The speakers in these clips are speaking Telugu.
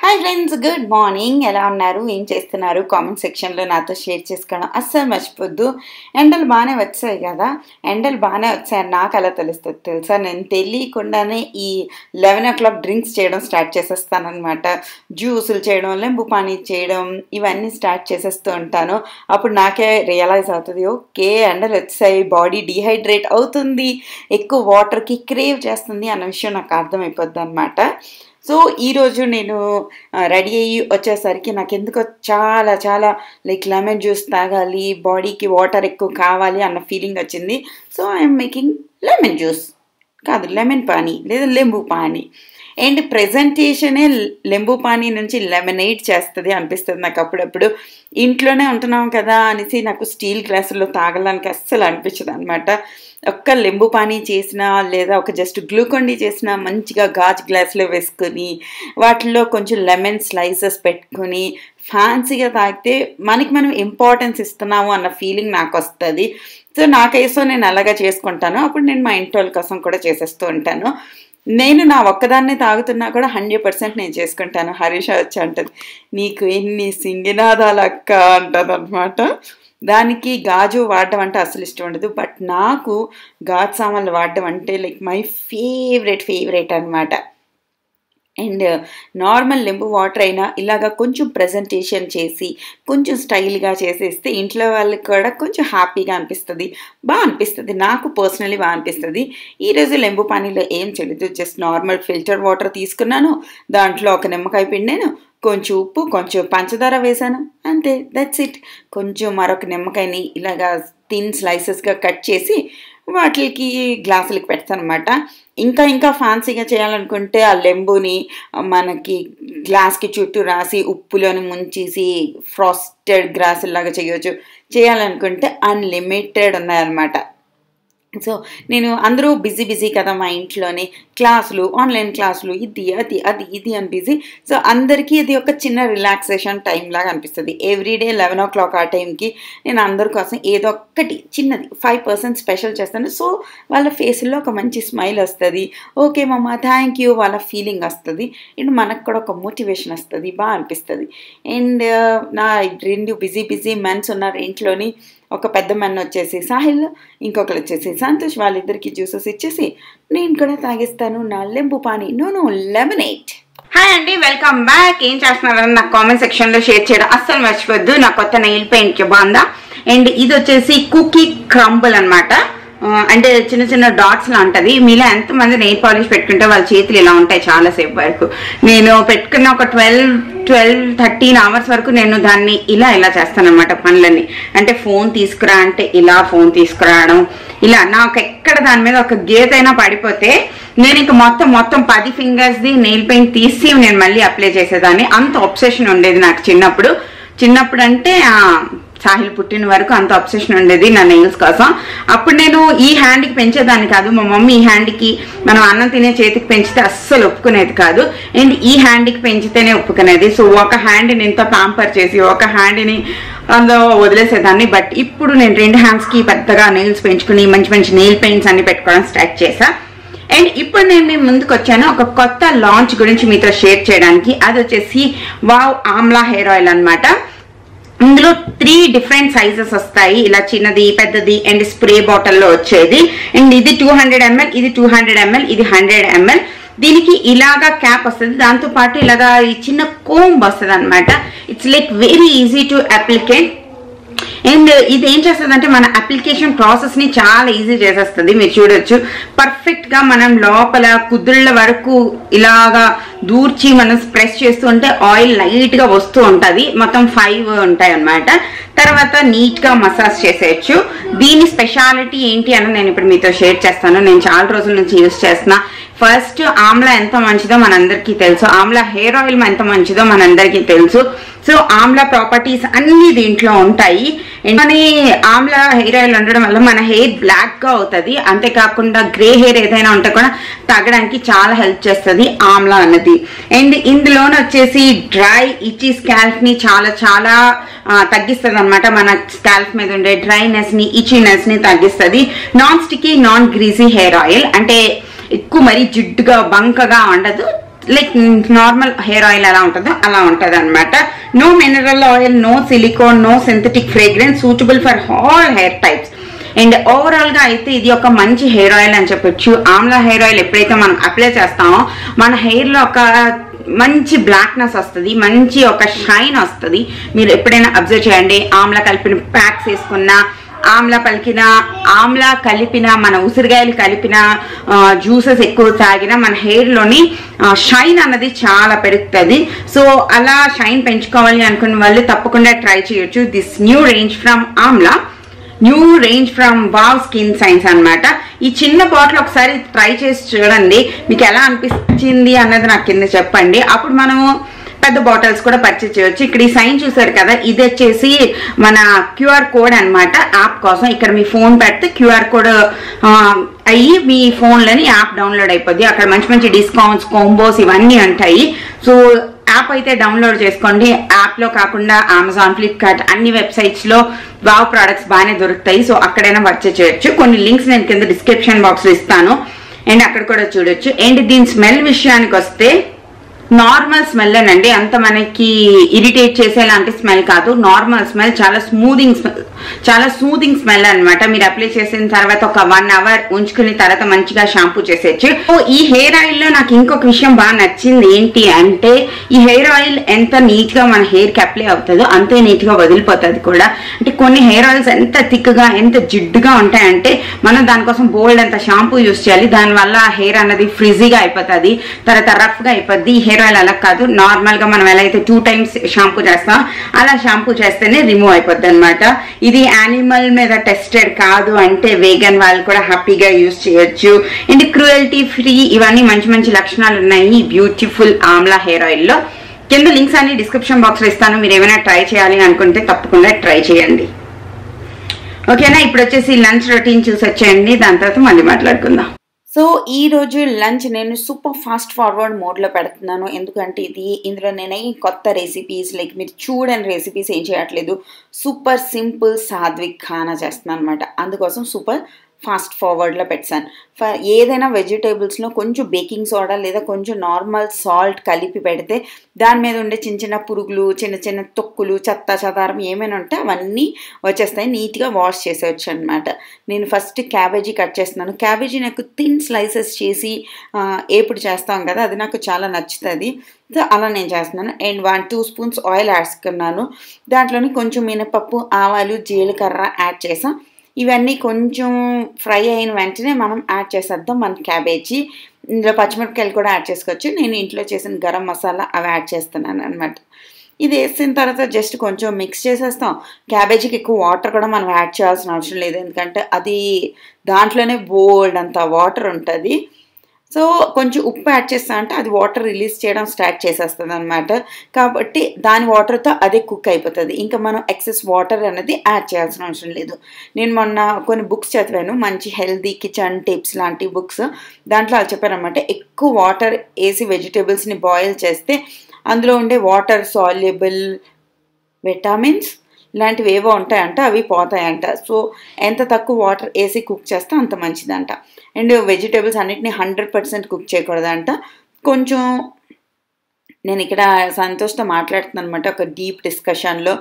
హాయ్ ఫ్రెండ్స్ గుడ్ మార్నింగ్ ఎలా ఉన్నారు? ఏం చేస్తున్నారు? కామెంట్ సెక్షన్లో నాతో షేర్ చేసుకోవడం అస్సలు మర్చిపోద్దు. ఎండలు బాగానే వచ్చాయి కదా? ఎండలు బాగానే వచ్చాయని నాకు అలా తెలుస్తుంది తెలుసా? నేను తెలియకుండానే ఈ లెవెన్ ఓ క్లాక్ డ్రింక్స్ చేయడం స్టార్ట్ చేసేస్తానమాట జ్యూసులు చేయడం లెంబు పానీ చేయడం ఇవన్నీ స్టార్ట్ చేసేస్తూ ఉంటాను. అప్పుడు నాకే రియలైజ్ అవుతుంది ఓకే ఎండలు వచ్చాయి బాడీ డిహైడ్రేట్ అవుతుంది ఎక్కువ వాటర్కి క్రేవ్ చేస్తుంది అన్న విషయం నాకు అర్థమైపోద్ది అనమాట సో ఈరోజు నేను రెడీ అయ్యి వచ్చేసరికి నాకు ఎందుకో చాలా చాలా లైక్ లెమన్ జ్యూస్ తాగాలి బాడీకి వాటర్ ఎక్కువ కావాలి అన్న ఫీలింగ్ వచ్చింది. So I'm making lemon juice. కాదు లెమన్ పానీ లేదా లెంబు పానీ. అండ్ ప్రజెంటేషనే లెంబు పానీ నుంచి లెమనేట్ చేస్తుంది అనిపిస్తుంది నాకు అప్పుడప్పుడు. ఇంట్లోనే ఉంటున్నాం కదా అనేసి నాకు స్టీల్ గ్లాసుల్లో తాగడానికి అస్సలు అనిపించదు అనమాట ఒక్క లెంబు పానీ చేసినా లేదా ఒక జస్ట్ గ్లూకోండి చేసినా మంచిగా గాజు గ్లాసులో వేసుకొని వాటిల్లో కొంచెం లెమన్ స్లైసెస్ పెట్టుకొని ఫ్యాన్సీగా తాగితే మనకి మనం ఇంపార్టెన్స్ ఇస్తున్నాము అన్న ఫీలింగ్ నాకు వస్తుంది. సో నాకైసో నేను అలాగా చేసుకుంటాను. అప్పుడు నేను మా ఇంటి వాళ్ళ కోసం కూడా చేసేస్తూ ఉంటాను. నేను నా ఒక్కదాన్నే తాగుతున్నా కూడా హండ్రెడ్ పర్సెంట్ నేను చేసుకుంటాను. హరీష వచ్చి అంటది నీకు ఎన్ని సింగినాదాలు అక్క అంటది అనమాట దానికి గాజు వాడడం అంటే అసలు ఇష్టం ఉండదు. బట్ నాకు గాజు సామాన్లు వాడడం అంటే లైక్ మై ఫేవరెట్ ఫేవరెట్ అనమాట అండ్ నార్మల్ లెంబు వాటర్ అయినా ఇలాగ కొంచెం ప్రజెంటేషన్ చేసి కొంచెం స్టైల్గా చేసేస్తే ఇంట్లో వాళ్ళకి కూడా కొంచెం హ్యాపీగా అనిపిస్తుంది. బాగా అనిపిస్తుంది. నాకు పర్సనలీ బాగా అనిపిస్తుంది. ఈరోజు లెంబు పానీలో ఏం చేయలేదు జస్ట్ నార్మల్ ఫిల్టర్ వాటర్ తీసుకున్నాను. దాంట్లో ఒక నిమ్మకాయ పిండాను. కొంచెం ఉప్పు కొంచెం పంచదార వేశాను అంతే. దట్స్ ఇట్ కొంచెం మరొక నిమ్మకాయని ఇలాగా థిన్ స్లైసెస్గా కట్ చేసి వాటికి గ్లాసులకి పెడతాను అనమాట ఇంకా ఇంకా ఫ్యాన్సీగా చేయాలనుకుంటే ఆ లెంబుని మనకి గ్లాస్కి చుట్టూ రాసి ఉప్పులోని ముంచేసి ఫ్రాస్టెడ్ గ్లాసులాగా చేయవచ్చు చేయాలనుకుంటే అన్లిమిటెడ్ ఉన్నాయన్నమాట. సో నేను అందరూ బిజీ బిజీ కదా మా ఇంట్లోనే. క్లాసులు ఆన్లైన్ క్లాసులు ఇది అది అది ఇది అని బిజీ. సో అందరికీ ఇది ఒక చిన్న రిలాక్సేషన్ టైం లాగా అనిపిస్తుంది. ఎవ్రీడే లెవెన్ ఓ క్లాక్ ఆ టైంకి నేను అందరి కోసం ఏదో ఒక్కటి చిన్నది ఫైవ్ పర్సెంట్ స్పెషల్ చేస్తాను. సో వాళ్ళ ఫేస్లో ఒక మంచి స్మైల్ వస్తుంది. ఓకే మమ్మ థ్యాంక్ యూ వాళ్ళ ఫీలింగ్ వస్తుంది. అండ్ మనకు కూడా ఒక మోటివేషన్ వస్తుంది బాగా అనిపిస్తుంది. అండ్ నా రెండు బిజీ బిజీ మెన్స్ ఉన్నారు ఇంట్లోని. ఒక పెద్ద మెన్ వచ్చేసి సాహిల్ ఇంకొకరు వచ్చేసి సంతోష్ వాళ్ళిద్దరికి జ్యూసెస్ ఇచ్చేసి నేను కూడా తాగిస్తాను నా లెంబు పానీ. నూనె లెమనేట్ హాయ్ అండి వెల్కమ్ బ్యాక్. ఏం చేస్తున్నారని నాకు కామెంట్ సెక్షన్లో షేర్ చేయడం అస్సలు మర్చిపోద్దు. నా కొత్త నెయిల్ పెయింట్ బాగుందా అండ్ ఇది వచ్చేసి కుకీ క్రంబుల్ అనమాట అంటే చిన్న చిన్న డాట్స్ లా ఉంటది మీలో ఎంతమంది నెయిల్ పాలిష్ పెట్టుకుంటే వాళ్ళ చేతులు ఇలా ఉంటాయి చాలాసేపు వరకు. నేను పెట్టుకున్న ఒక ట్వెల్వ్ ట్వెల్వ్ థర్టీన్ అవర్స్ వరకు నేను దాన్ని ఇలా ఇలా చేస్తాను అనమాట పనులన్నీ. అంటే ఫోన్ తీసుకురా అంటే ఇలా ఫోన్ తీసుకురావడం. ఇలా నాకు ఎక్కడ దాని మీద ఒక గీత అయినా పడిపోతే నేను ఇంక మొత్తం మొత్తం పది ఫింగర్స్ది నెయిల్ పెయింట్ తీసి నేను మళ్ళీ అప్లై చేసేదాన్ని. అంత ఆబ్సెషన్ ఉండేది నాకు చిన్నప్పుడు. చిన్నప్పుడు అంటే సాహిల్ పుట్టిన వరకు అంత అబ్సెషన్ ఉండేది నా నెయిల్స్ కోసం. అప్పుడు నేను ఈ హ్యాండ్కి పెంచేదాన్ని కాదు మా మమ్మీ ఈ హ్యాండ్కి మనం అన్నం తినే చేతికి పెంచితే అస్సలు ఒప్పుకునేది కాదు. అండ్ ఈ హ్యాండ్కి పెంచితేనే ఒప్పుకునేది. సో ఒక హ్యాండ్ని ఇంత ప్యాంపర్ చేసి ఒక హ్యాండ్ని అందులో వదిలేసేదాన్ని. బట్ ఇప్పుడు నేను రెండు హ్యాండ్స్కి పెద్దగా నెయిల్స్ పెంచుకుని మంచి మంచి నెయిల్ పెయింట్స్ అన్ని పెట్టుకోవడం స్టార్ట్ చేశా. అండ్ ఇప్పుడు నేను మీ ముందుకు వచ్చాను. ఒక కొత్త లాంచ్ గురించి మీతో షేర్ చేయడానికి. అది వచ్చేసి వావ్ ఆమ్లా హెయిర్ ఆయిల్ అనమాట ఇందులో త్రీ డిఫరెంట్ సైజెస్ వస్తాయి. ఇలా చిన్నది పెద్దది అండ్ స్ప్రే బాటిల్లో వచ్చేది. అండ్ ఇది టూ హండ్రెడ్ ఎంఎల్ ఇది టూ హండ్రెడ్ ఎంఎల్ ఇది హండ్రెడ్ ఎంఎల్ దీనికి ఇలాగా క్యాప్ వస్తుంది. దాంతో పాటు ఇలాగా ఈ చిన్న కోంబ్ వస్తుంది అనమాట it's like very easy to applicate and uh, ఇది ఏం చేస్తుంది అంటే మన అప్లికేషన్ ప్రాసెస్ని చాలా ఈజీ చేసేస్తుంది. మీరు చూడొచ్చు. పర్ఫెక్ట్గా మనం లోపల కుదుళ్ళ వరకు ఇలాగా దూర్చి మనం స్ప్రెస్ చేస్తూ ఉంటే ఆయిల్ లైట్గా వస్తూ ఉంటది. మొత్తం ఫైవ్ ఉంటాయి అనమాట తర్వాత నీట్గా మసాజ్ చేసేయచ్చు. దీని స్పెషాలిటీ ఏంటి అని నేను ఇప్పుడు మీతో షేర్ చేస్తాను. నేను చాలా రోజుల నుంచి యూస్ చేస్తున్నా. ఫస్ట్ ఆమ్లా ఎంత మంచిదో మనందరికీ తెలుసు. ఆమ్లా హెయిర్ ఆయిల్ ఎంత మంచిదో మనందరికీ తెలుసు. సో ఆమ్లా ప్రాపర్టీస్ అన్ని దీంట్లో ఉంటాయి. కానీ ఆమ్లా హెయిర్ ఆయిల్ ఉండడం వల్ల మన హెయిర్ బ్లాక్గా అవుతుంది. అంతేకాకుండా గ్రే హెయిర్ ఏదైనా ఉంటే కూడా తగ్గడానికి చాలా హెల్ప్ చేస్తుంది ఆమ్లా అన్నది. అండ్ ఇందులోనే వచ్చేసి డ్రై ఇచ్చి స్కాల్ప్ని చాలా చాలా తగ్గిస్తుంది అనమాట మన స్కాల్ప్ మీద ఉండే డ్రైనెస్ని ఇచినెస్ని తగ్గిస్తుంది. Non sticky non greasy hair oil. అంటే ఎక్కువ మరీ జిడ్డుగా బంకగా ఉండదు. లైక్ నార్మల్ హెయిర్ ఆయిల్ ఎలా ఉంటుందో. అలా ఉంటుంది అనమాట no mineral oil no silicone no synthetic fragrance suitable for all hair types and ఓవరాల్గా అయితే ఇది ఒక మంచి హెయిర్ ఆయిల్ అని చెప్పొచ్చు. ఆమ్లా హెయిర్ ఆయిల్ ఎప్పుడైతే మనం అప్లై చేస్తామో మన హెయిర్లో ఒక మంచి బ్లాక్నెస్ వస్తుంది మంచి ఒక షైన్ వస్తుంది. మీరు ఎప్పుడైనా అబ్జర్వ్ చేయండి. ఆమ్లా కలిపిన ప్యాక్స్ వేసుకున్నా ఆమ్లా పలికిన ఆమ్లా కలిపిన మన ఉసిరికాయలు కలిపిన జ్యూసెస్ ఎక్కువ తాగిన మన హెయిర్లోని షైన్ అన్నది చాలా పెరుగుతుంది. సో అలా షైన్ పెంచుకోవాలి అనుకున్న వాళ్ళు తప్పకుండా ట్రై చేయొచ్చు. This new range from amla new range from wow Skin Science అన్నమాట. ఈ చిన్న బాటిల్ ఒకసారి ట్రై చేసి చూడండి. మీకు ఎలా అనిపించింది అన్నది నాకు కింద చెప్పండి. అప్పుడు మనము పెద్ద బాటిల్స్ కూడా పర్చేజ్ చేయొచ్చు. ఇక్కడ ఈ సైన్ చూసారు కదా ఇది వచ్చేసి మన క్యూఆర్ కోడ్ అన్నమాట. యాప్ కోసం ఇక్కడ మీ ఫోన్ పెడితే క్యూఆర్ కోడ్ అయ్యి మీ ఫోన్లోని యాప్ డౌన్లోడ్ అయిపోద్ది. అక్కడ మంచి మంచి డిస్కౌంట్స్ కోంబోస్ ఇవన్నీ ఉంటాయి. సో యాప్ అయితే డౌన్లోడ్ చేసుకోండి. యాప్లో కాకుండా అమెజాన్ ఫ్లిప్కార్ట్ అన్ని వెబ్సైట్స్లో వావ్ ప్రోడక్ట్స్ బాగానే దొరుకుతాయి. సో అక్కడైనా పర్చేజ్ చేయొచ్చు. కొన్ని లింక్స్ నేను కింద డిస్క్రిప్షన్ బాక్స్లో ఇస్తాను. అండ్ అక్కడ కూడా చూడొచ్చు. అండ్ దీని స్మెల్ విషయానికి వస్తే నార్మల్ స్మెల్ అండి అంత మనకి ఇరిటేట్ చేసేలాంటి స్మెల్ కాదు. నార్మల్ స్మెల్ చాలా స్మూదింగ్ చాలా స్మూదింగ్ స్మెల్ అన్నమాట. మీరు అప్లై చేసిన తర్వాత ఒక వన్ అవర్ ఉంచుకుని తర్వాత మంచిగా షాంపూ చేసేయచ్చు. సో ఈ హెయిర్ ఆయిల్లో నాకు ఇంకొక విషయం బాగా నచ్చింది ఏంటి అంటే ఈ హెయిర్ ఆయిల్ ఎంత నీట్గా మన హెయిర్కి అప్లై అవుతుందో అంతే నీట్గా వదిలిపోతుంది కూడా. అంటే కొన్ని హెయిర్ ఆయిల్స్ ఎంత థిక్గా ఎంత జిడ్డుగా ఉంటాయంటే మనం దానికోసం బోల్డ్ అంత షాంపూ యూస్ చేయాలి. దానివల్ల హెయిర్ అన్నది ఫ్రిజీగా అయిపోతుంది తర్వాత రఫ్గా అయిపోద్ది. హెయిర్ హెయిర్ ఆయిల్ అలా కాదు. నార్మల్గా మనం ఎలా అయితే టూ టైమ్స్ షాంపూ చేస్తాం అలా షాంపూ చేస్తేనే రిమూవ్ అయిపోద్ది అనమాట ఇది యానిమల్ మీద టెస్టెడ్ కాదు అంటే వేగన్ వాళ్ళు కూడా హ్యాపీగా యూస్ చేయొచ్చు. అండ్ క్రూయల్టీ ఫ్రీ ఇవన్నీ మంచి మంచి లక్షణాలు ఉన్నాయి ఈ బ్యూటిఫుల్ ఆమ్లా హెయిర్ ఆయిల్లో. కింద లింక్స్ అన్ని డిస్క్రిప్షన్ బాక్స్లో ఇస్తాను. మీరు ఏమైనా ట్రై చేయాలి అనుకుంటే తప్పకుండా ట్రై చేయండి. ఓకేనా ఇప్పుడు వచ్చేసి లంచ్ రొటీన్ చూసి వచ్చేయండి. దాని తర్వాత మళ్ళీ మాట్లాడుకుందాం. సో ఈ రోజు లంచ్ నేను సూపర్ ఫాస్ట్ ఫార్వర్డ్ మోడ్లో పెడుతున్నాను. ఎందుకంటే ఇది ఇందులో నేనే కొత్త రెసిపీస్ లైక్ మీరు చూడని రెసిపీస్ ఏం చేయట్లేదు. సూపర్ సింపుల్ సాత్విక్ ఖానా చేస్తున్నాను అనమాట అందుకోసం సూపర్ ఫాస్ట్ ఫార్వర్డ్లో పెట్టాను ఫ ఏదైనా వెజిటేబుల్స్లో కొంచెం బేకింగ్ సోడా లేదా కొంచెం నార్మల్ సాల్ట్ కలిపి పెడితే దాని మీద ఉండే చిన్న చిన్న పురుగులు చిన్న చిన్న తొక్కులు చెత్త చెదారం ఏమైనా ఉంటే అవన్నీ వచ్చేస్తాయి. నీట్గా వాష్ చేసేవచ్చు అనమాట నేను ఫస్ట్ క్యాబేజీ కట్ చేస్తున్నాను. క్యాబేజీ నాకు థిన్ స్లైసెస్ చేసి ఏపుడు చేస్తాం కదా అది నాకు చాలా నచ్చుతుంది. సో అలా నేను చేస్తున్నాను. And one two spoons oil వేసుకున్నాను దాంట్లోని కొంచెం మినపప్పు ఆవాలు జీలకర్ర యాడ్ చేసాను ఇవన్నీ కొంచెం ఫ్రై అయిన వెంటనే మనం యాడ్ చేసేద్దాం. మన క్యాబేజీ. ఇందులో పచ్చిమిరపకాయలు కూడా యాడ్ చేసుకోవచ్చు. నేను ఇంట్లో చేసిన గరం మసాలా అవి యాడ్ చేస్తున్నాను అనమాట ఇది వేసిన తర్వాత జస్ట్ కొంచెం మిక్స్ చేసేస్తాం. క్యాబేజీకి ఎక్కువ వాటర్ కూడా మనం యాడ్ చేయాల్సిన అవసరం లేదు. ఎందుకంటే అది దాంట్లోనే బోల్డ్ అంత వాటర్ ఉంటుంది. సో కొంచెం ఉప్పు యాడ్ చేస్తా అంటే అది వాటర్ రిలీజ్ చేయడం స్టార్ట్ చేసేస్తుంది అనమాట కాబట్టి దాని వాటర్తో అదే కుక్ అయిపోతుంది. ఇంకా మనం ఎక్సెస్ వాటర్ అనేది యాడ్ చేయాల్సిన అవసరం లేదు. నేను మొన్న కొన్ని బుక్స్ చదివాను. మంచి హెల్దీ కిచెన్ టిప్స్ లాంటి బుక్స్. దాంట్లో వాళ్ళు చెప్పారనమాట ఎక్కువ వాటర్ వేసి వెజిటేబుల్స్ని బాయిల్ చేస్తే అందులో ఉండే వాటర్ సాల్యుబుల్ విటమిన్స్ ఇలాంటివి ఏవో ఉంటాయంట అవి పోతాయంట. సో ఎంత తక్కువ వాటర్ వేసి కుక్ చేస్తే అంత మంచిదంట. అండ్ వెజిటేబుల్స్ అన్నిటిని హండ్రెడ్ పర్సెంట్ కుక్ చేయకూడదంట. కొంచెం నేను ఇక్కడ సంతోష్తో మాట్లాడుతున్నాను అనమాట ఒక డీప్ డిస్కషన్లో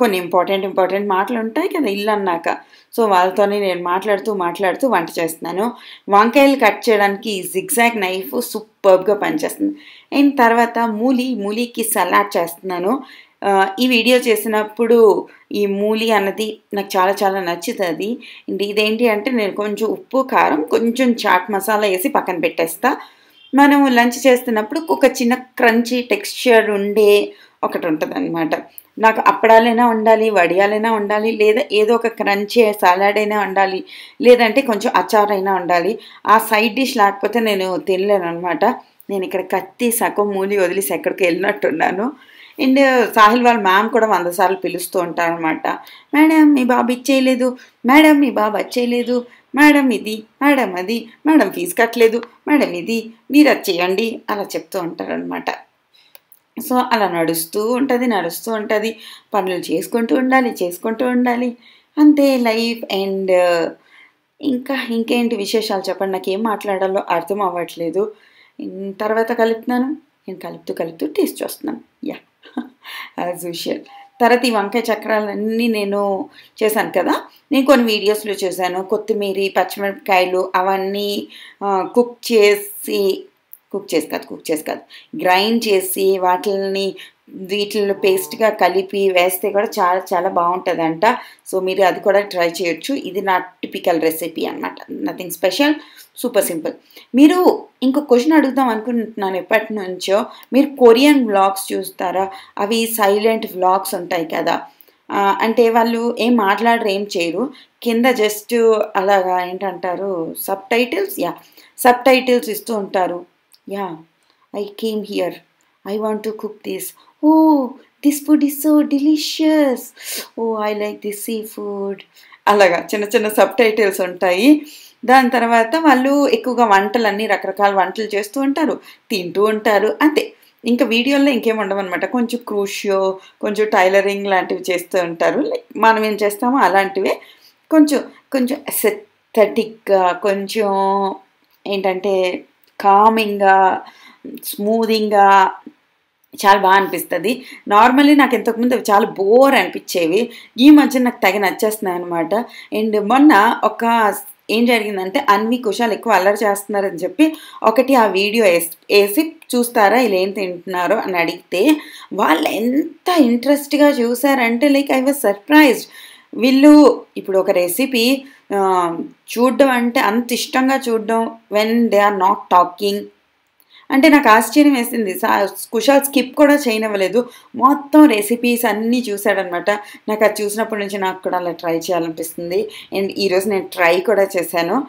కొన్ని ఇంపార్టెంట్ ఇంపార్టెంట్ మాటలు ఉంటాయి కదా ఇల్లు అన్నాక. సో వాళ్ళతోనే నేను మాట్లాడుతూ మాట్లాడుతూ వంట చేస్తున్నాను. వంకాయలు కట్ చేయడానికి జిగ్జాగ్ నైఫ్ సూపర్గా పనిచేస్తుంది. అండ్ తర్వాత మూలి మూలికి సలాడ్ చేస్తున్నాను. ఈ వీడియో చేసినప్పుడు ఈ మూలి అన్నది నాకు చాలా చాలా నచ్చుతుంది. అండ్ ఇదేంటి అంటే నేను కొంచెం ఉప్పు కారం కొంచెం చాట్ మసాలా వేసి పక్కన పెట్టేస్తా. మనం లంచ్ చేస్తున్నప్పుడు ఒక చిన్న క్రంచీ టెక్స్చర్ ఉండే ఒకటి ఉంటుంది అనమాట నాకు అప్పడాలైనా ఉండాలి వడియాలైనా ఉండాలి లేదా ఏదో ఒక క్రంచీ సలాడ్ అయినా ఉండాలి లేదంటే కొంచెం అచారైనా ఉండాలి ఆ సైడ్ డిష్ లేకపోతే నేను తినలేను అనమాట నేను ఇక్కడ కత్తి సగం మూలి వదిలేసి ఎక్కడికి వెళ్ళినట్టున్నాను. అండ్ uh, సాహిల్ వాళ్ళ మ్యామ్ కూడా వంద సార్లు పిలుస్తూ ఉంటారనమాట మేడం మీ బాబు ఇచ్చేయలేదు మేడం మీ బాబు వచ్చేయలేదు మేడం ఇది మేడం అది. మేడం ఫీజు కట్టలేదు. మేడం ఇది. మీరు అది చేయండి. అలా చెప్తూ ఉంటారనమాట సో అలా నడుస్తూ ఉంటుంది నడుస్తూ ఉంటుంది. పనులు చేసుకుంటూ ఉండాలి చేసుకుంటూ ఉండాలి. అంతే లైఫ్ అండ్ uh, ఇంకా ఇంకేంటి విశేషాలు చెప్పండి? నాకు ఏం మాట్లాడాలో అర్థం అవ్వట్లేదు. తర్వాత కలుపుతున్నాను. నేను కలుపుతూ కలుపుతూ టేస్ట్ చూస్తున్నాను. యా. యాజ్ యూషువల్ తర్వాత ఈ వంకాయ చక్రాలన్నీ నేను చేశాను కదా. నేను కొన్ని వీడియోస్లో చేశాను. కొత్తిమీర పచ్చిమిరపకాయలు అవన్నీ కుక్ చేసి కుక్ చేసి కాదు కుక్ చేసి కాదు. గ్రైండ్ చేసి వాటిని వీటిల్లో పేస్ట్గా కలిపి వేస్తే కూడా చాలా చాలా బాగుంటుందంట. సో మీరు అది కూడా ట్రై చేయొచ్చు. ఇది నా టిపికల్ రెసిపీ అనమాట నథింగ్ స్పెషల్ సూపర్ సింపుల్ మీరు ఇంకో క్వశ్చన్ అడుగుదాం అనుకుంటున్నాను ఎప్పటి నుంచో. మీరు కొరియన్ వ్లాగ్స్ చూస్తారా? అవి సైలెంట్ వ్లాగ్స్ ఉంటాయి కదా. అంటే వాళ్ళు ఏం మాట్లాడరు ఏం చేయరు. కింద జస్ట్ అలాగా ఏంటంటారు? Subtitles yeah subtitles ఇస్తూ ఉంటారు. Yeah I came here I want to cook this oh this food is so delicious oh I like this see food అలాగా చిన్న చిన్న సబ్ టైటిల్స్ ఉంటాయి. దాని తర్వాత వాళ్ళు ఎక్కువగా వంటలన్నీ రకరకాల వంటలు చేస్తూ ఉంటారు తింటూ ఉంటారు అంతే. ఇంకా వీడియోల్లో ఇంకేం ఉండవన్నమాట. కొంచెం క్రూషియో కొంచెం టైలరింగ్ లాంటివి చేస్తూ ఉంటారు. లైక్ మనం ఏం చేస్తామో అలాంటివే. కొంచెం కొంచెం ఎస్థెటిక్గా కొంచెం ఏంటంటే కామింగ్గా స్మూదింగ్గా చాలా బాగా అనిపిస్తుంది. నార్మల్లీ నాకు ఇంతకుముందు అవి చాలా బోర్ అనిపించేవి. ఈ మధ్య నాకు తగి నచ్చేస్తున్నాయి అనమాట అండ్ మొన్న ఒక ఏం జరిగిందంటే అన్వి కుషాలు ఎక్కువ అల్లరి చేస్తున్నారని చెప్పి ఒకటి ఆ వీడియో వేసి చూస్తారా వీళ్ళు ఏం తింటున్నారో అని అడిగితే వాళ్ళు ఎంత ఇంట్రెస్ట్గా చూసారంటే లైక్ ఐ వాజ్ సర్ప్రైజ్డ్ వీళ్ళు ఇప్పుడు ఒక రెసిపీ చూడడం అంటే అంత ఇష్టంగా చూడడం when they are not talking అంటే నాకు ఆశ్చర్యం వేసింది. కుషాల్ స్కిప్ కూడా చేయనివ్వలేదు. మొత్తం రెసిపీస్ అన్నీ చూశాడనమాట నాకు అది చూసినప్పటి నుంచి నాకు కూడా అలా ట్రై చేయాలనిపిస్తుంది. అండ్ ఈరోజు నేను ట్రై కూడా చేశాను.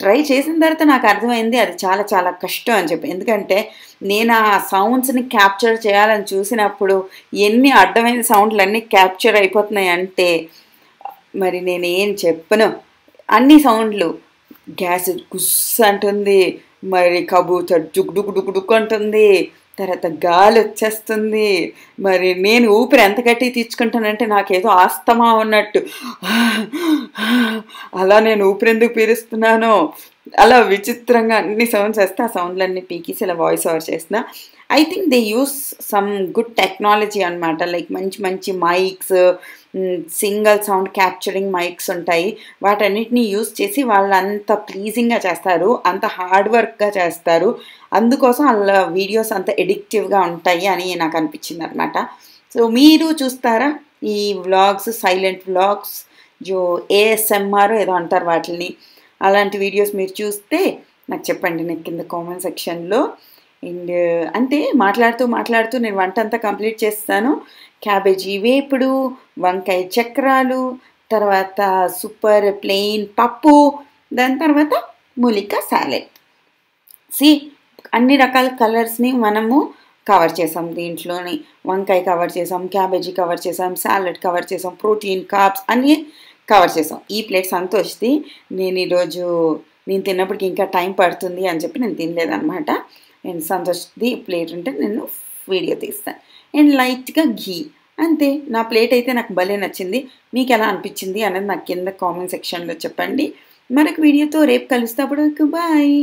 ట్రై చేసిన తర్వాత నాకు అర్థమైంది అది చాలా చాలా కష్టం అని చెప్పి. ఎందుకంటే నేను ఆ సౌండ్స్ని క్యాప్చర్ చేయాలని చూసినప్పుడు ఎన్ని అడ్డమైన సౌండ్లు అన్నీ క్యాప్చర్ అయిపోతున్నాయి అంటే మరి నేను ఏం చెప్పను. అన్ని సౌండ్లు గ్యాస్ గుస్ అంటుంది. మరి కబూతర్ జుక్ డుక్ డుక్ డుక్ అంటుంది. తర్వాత గాలి వచ్చేస్తుంది. మరి నేను ఊపిరి ఎంత గట్టి తీర్చుకుంటానంటే నాకేదో ఆస్తమా ఉన్నట్టు. అలా నేను ఊపిరి ఎందుకు పీరుస్తున్నాను. అలా విచిత్రంగా అన్ని సౌండ్స్ వేస్తే ఆ సౌండ్లన్నీ పీకేసి ఇలా వాయిస్ ఓవర్ చేసిన I think they use some good technology అనమాట లైక్ మంచి మంచి mics single sound capturing mics ఉంటాయి. వాటన్నిటిని యూస్ చేసి వాళ్ళు అంత ప్లీజింగ్గా చేస్తారు. అంత హార్డ్ వర్క్గా చేస్తారు. అందుకోసం వాళ్ళ వీడియోస్ అంత ఎడిక్టివ్గా ఉంటాయి అని నాకు అనిపించింది అనమాట సో మీరు చూస్తారా ఈ వ్లాగ్స్ సైలెంట్ వ్లాగ్స్ జో ఏఎస్ఎంఆర్ ఏదో అంటారు వాటిని అలాంటి వీడియోస్ మీరు చూస్తే నాకు చెప్పండి నేను కింద కామెంట్ సెక్షన్లో అండ్ అంతే మాట్లాడుతూ మాట్లాడుతూ నేను వంట అంతా కంప్లీట్ చేస్తాను. క్యాబేజీ వేపుడు వంకాయ చక్రాలు తర్వాత సూపర్ ప్లెయిన్ పప్పు దాని తర్వాత మూలిక సాలెడ్ సి అన్ని రకాల కలర్స్ని మనము కవర్ చేసాం దీంట్లోని. వంకాయ కవర్ చేసాం క్యాబేజీ కవర్ చేసాం సాలెడ్ కవర్ చేసాం ప్రోటీన్ కాప్స్ అన్నీ కవర్ చేసాం. ఈ ప్లేట్ సంతోష్ది. నేను ఈరోజు నేను తిన్నప్పటికి ఇంకా టైం పడుతుంది అని చెప్పి నేను తినలేదన్నమాట. అండ్ సంతోష్ది ప్లేట్ ఉంటే నేను వీడియో తీస్తాను అండ్ లైట్గా ఘీ. అంతే. నా ప్లేట్ అయితే నాకు భలే నచ్చింది. మీకు ఎలా అనిపించింది అనేది నాకు కింద కామెంట్ సెక్షన్లో చెప్పండి. మరొక వీడియోతో రేపు కలుస్తే. అప్పుడు బాయ్.